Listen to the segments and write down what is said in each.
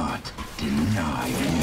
not deny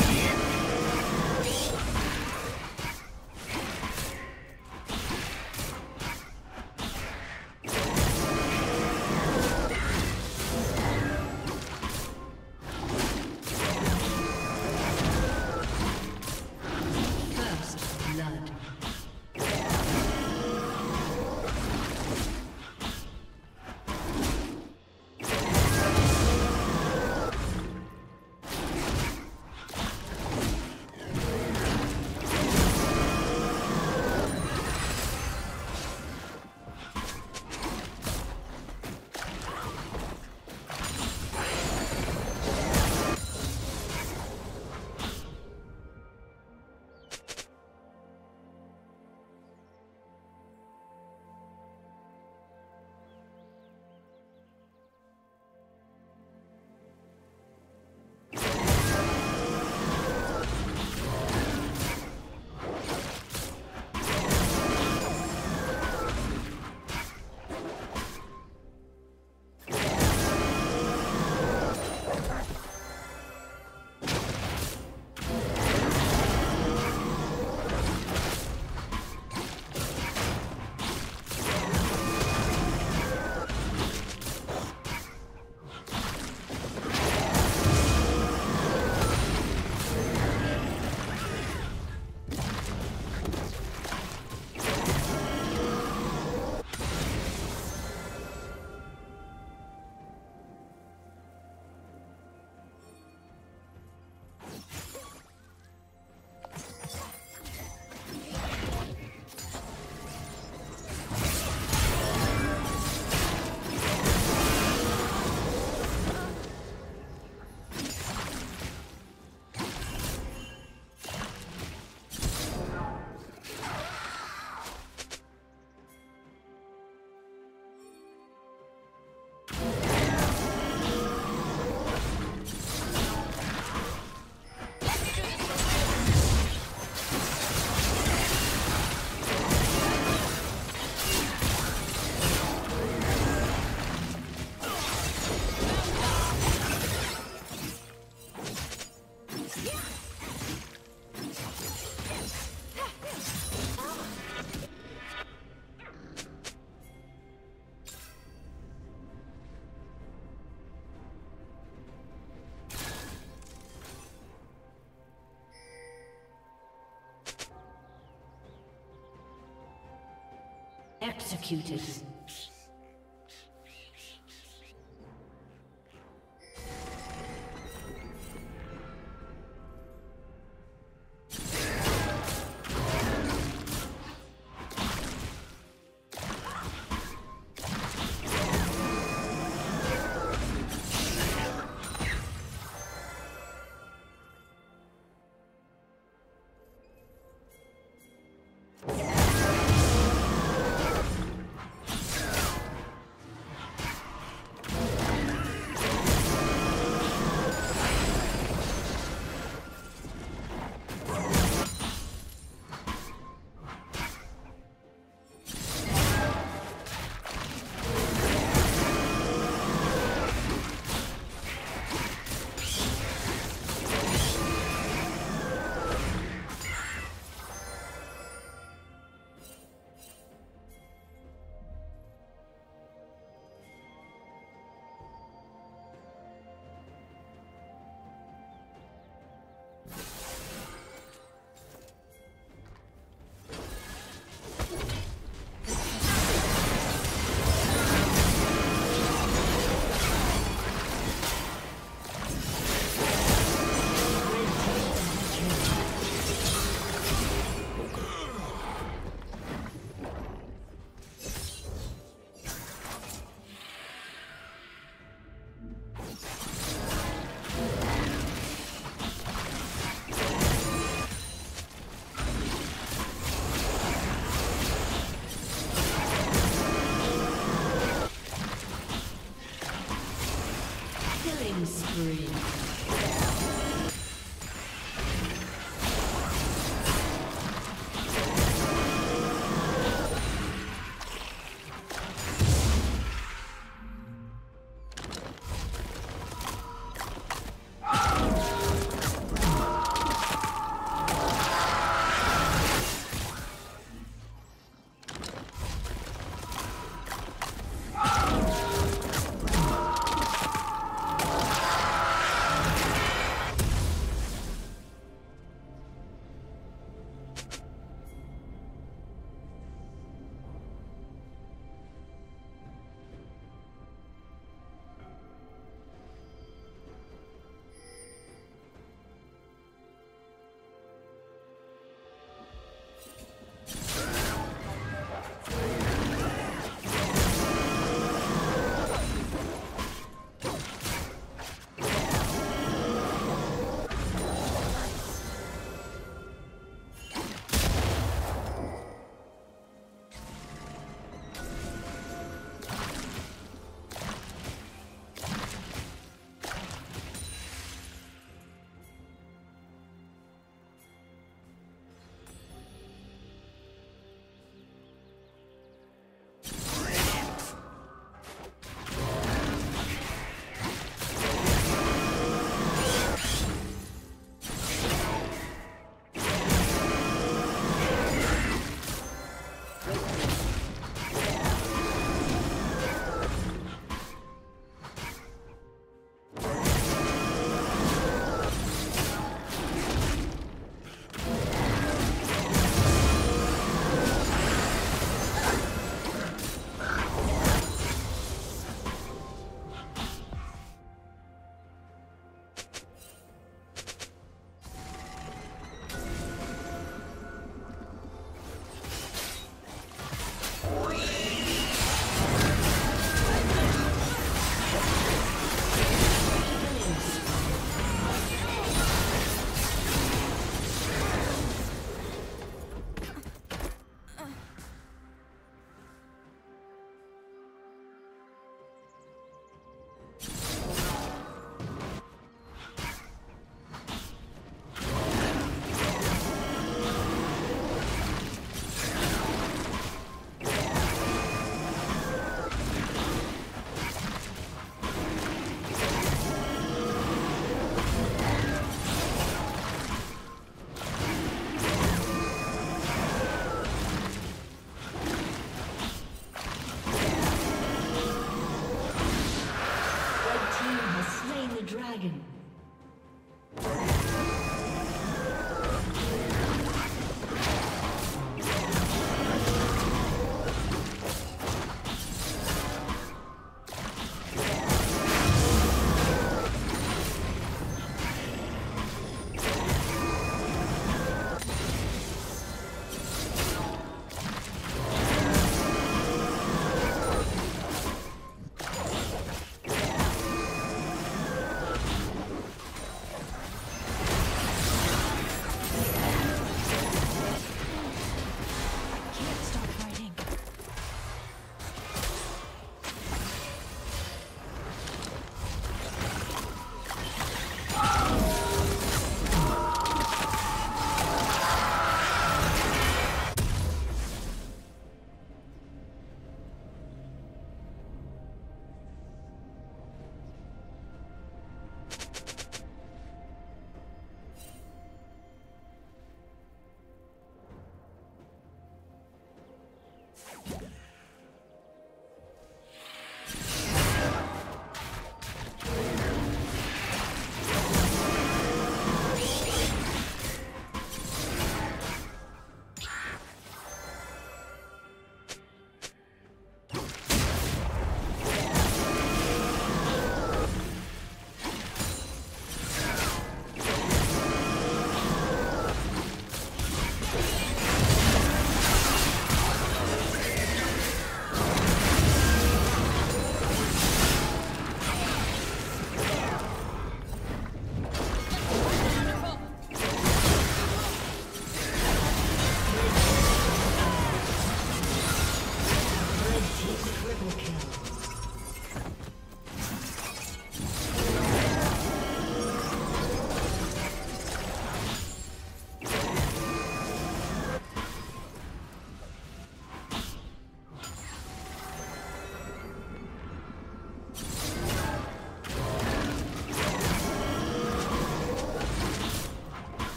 Executed.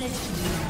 Destroyed.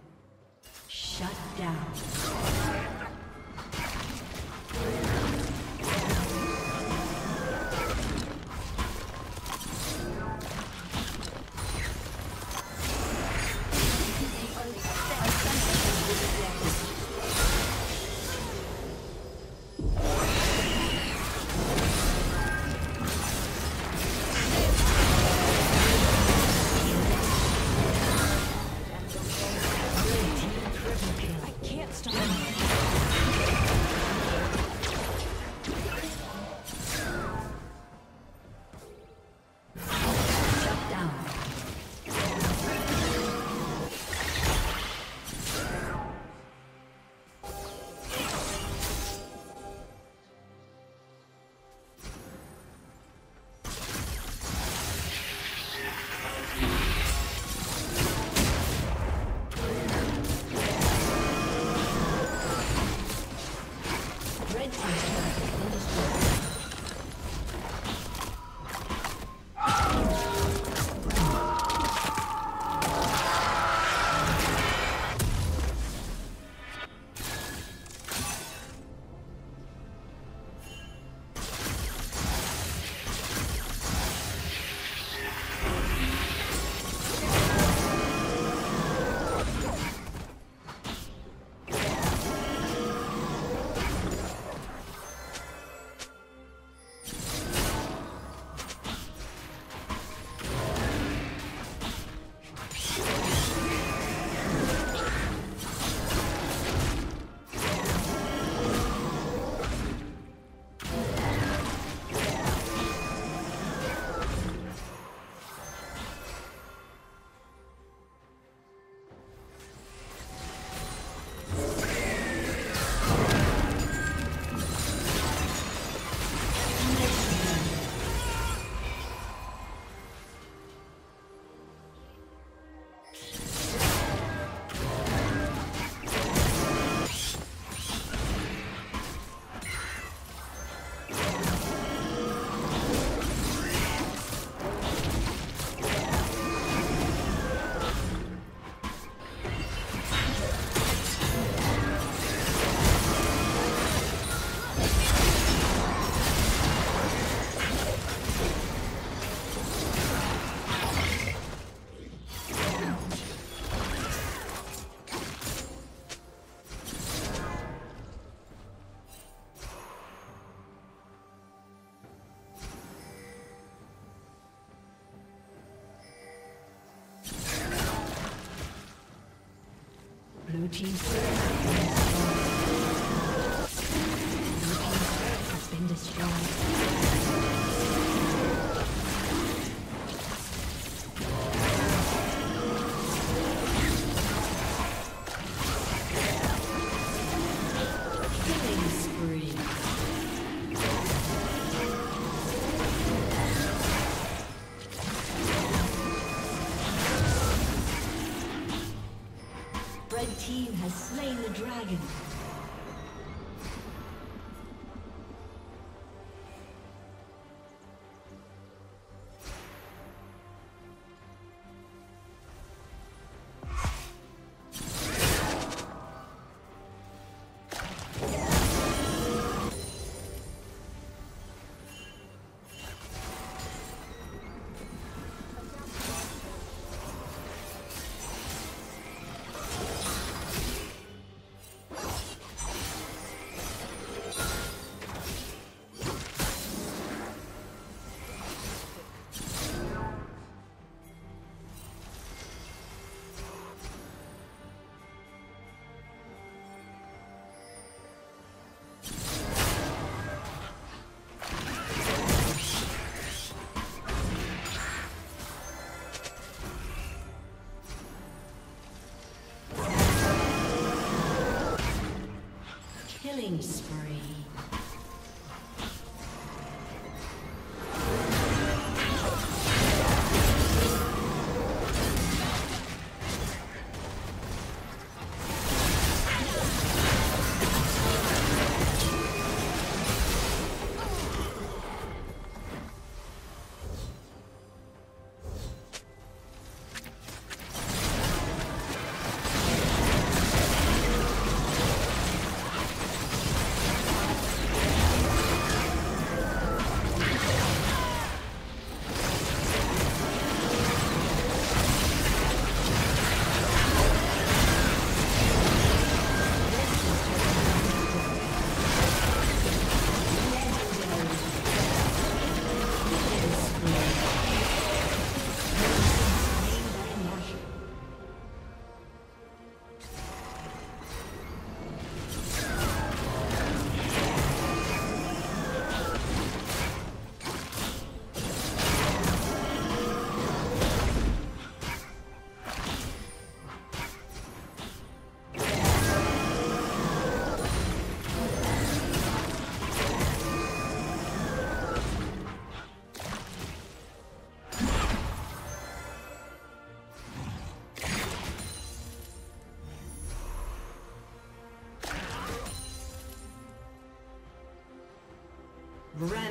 Team's turret has been destroyed.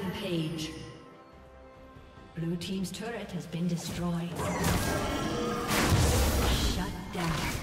Rampage. Blue Team's turret has been destroyed. Shut down.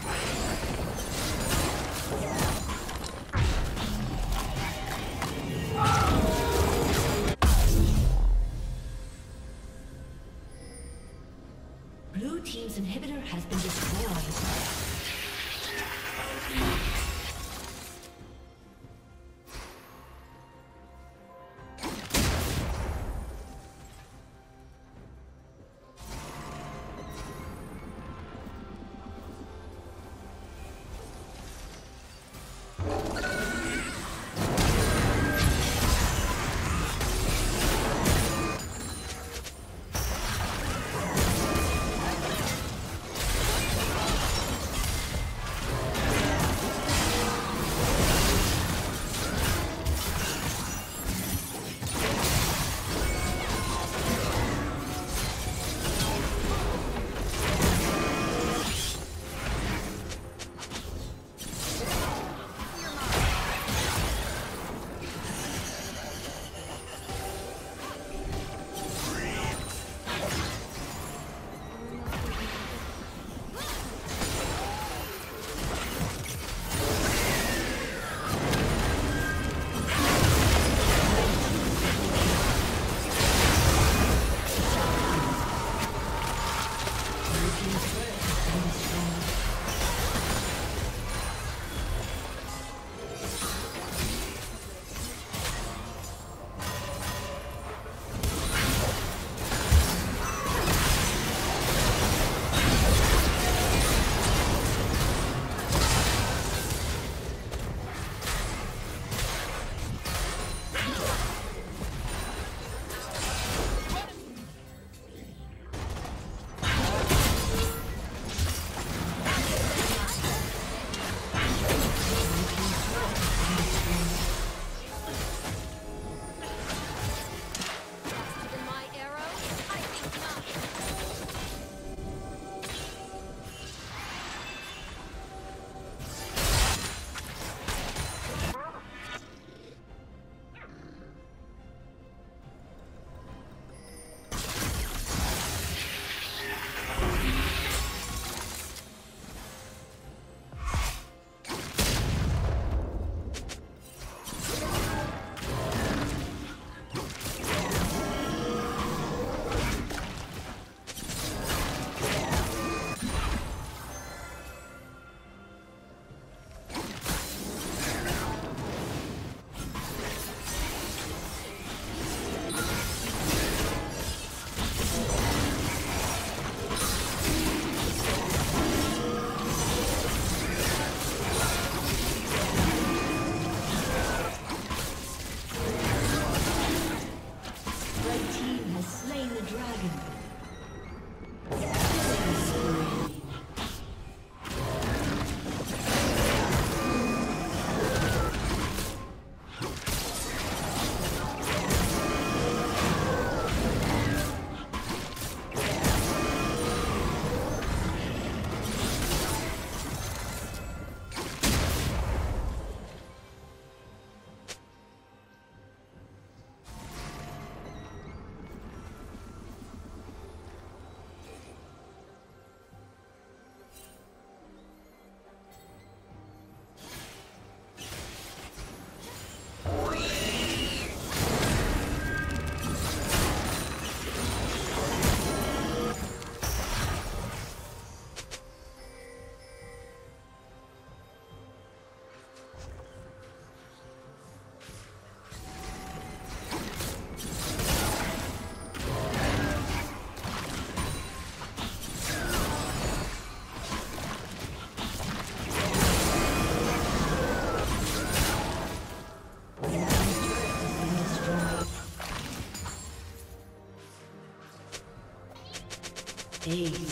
Aced.